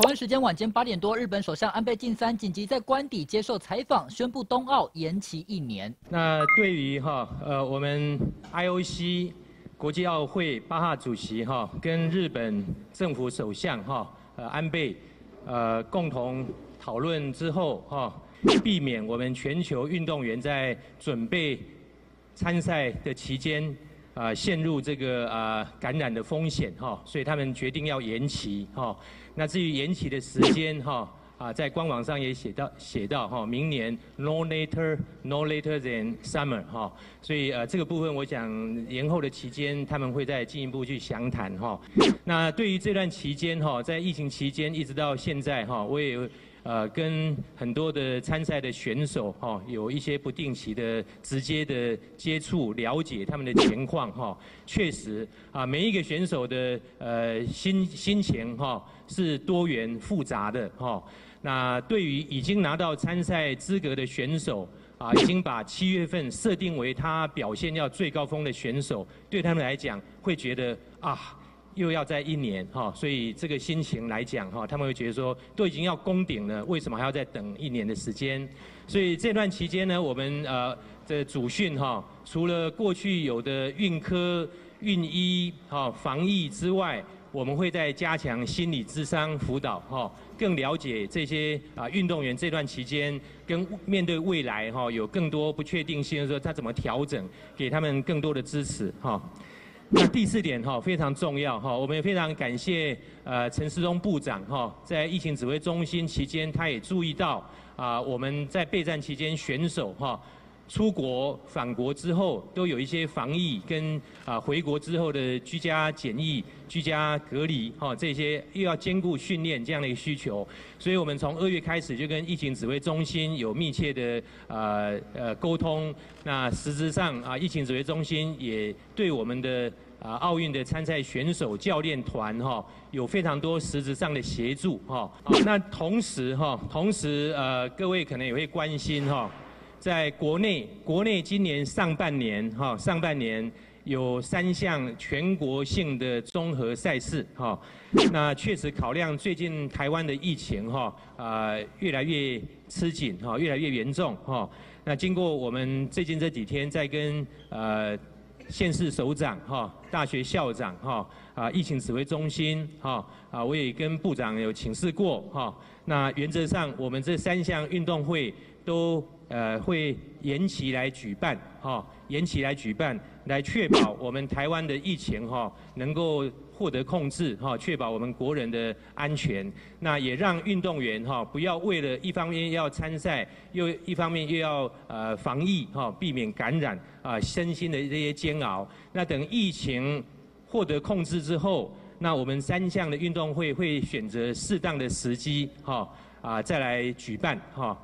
台湾时间晚间八点多，日本首相安倍晋三紧急在官邸接受采访，宣布冬奥延期一年。那对于哈呃我们 IOC 国际奥会巴哈主席哈跟日本政府首相哈呃安倍呃共同讨论之后哈，避免我们全球运动员在准备参赛的期间。啊，陷入这个啊感染的风险哈，所以他们决定要延期哈。那至于延期的时间哈，啊在官网上也写到写到哈，明年 no later no later than summer 哈。所以呃这个部分我想延后的期间他们会再进一步去详谈哈。那对于这段期间哈，在疫情期间一直到现在哈，我也。呃，跟很多的参赛的选手哈，有一些不定期的直接的接触，了解他们的情况哈。确实啊，每一个选手的呃心心情哈是多元复杂的哈。那对于已经拿到参赛资格的选手啊，已经把七月份设定为他表现要最高峰的选手，对他们来讲会觉得啊。又要在一年哈，所以这个心情来讲哈，他们会觉得说都已经要攻顶了，为什么还要再等一年的时间？所以这段期间呢，我们呃的主训哈，除了过去有的运科、运医哈防疫之外，我们会在加强心理智商辅导哈，更了解这些啊运动员这段期间跟面对未来哈有更多不确定性的时候，他怎么调整，给他们更多的支持哈。那第四点哈非常重要哈，我们也非常感谢呃陈世忠部长哈，在疫情指挥中心期间，他也注意到啊我们在备战期间选手哈出国返国之后都有一些防疫跟啊回国之后的居家检疫、居家隔离哈这些又要兼顾训练这样的一个需求，所以我们从二月开始就跟疫情指挥中心有密切的呃呃沟通，那实质上啊疫情指挥中心也对我们的啊，奥运的参赛选手、教练团哈，有非常多实质上的协助哈。那同时哈，同时呃，各位可能也会关心哈，在国内，国内今年上半年哈，上半年有三项全国性的综合赛事哈。那确实考量最近台湾的疫情哈，啊，越来越吃紧哈，越来越严重哈。那经过我们最近这几天在跟呃。县市首长哈，大学校长哈，啊，疫情指挥中心哈，啊，我也跟部长有请示过哈。那原则上，我们这三项运动会都呃会延期来举办哈，延期来举办，来确保我们台湾的疫情哈能够。获得控制哈，确保我们国人的安全。那也让运动员哈不要为了一方面要参赛，又一方面又要呃防疫哈，避免感染啊，身心的这些煎熬。那等疫情获得控制之后，那我们三项的运动会会选择适当的时机哈啊再来举办哈。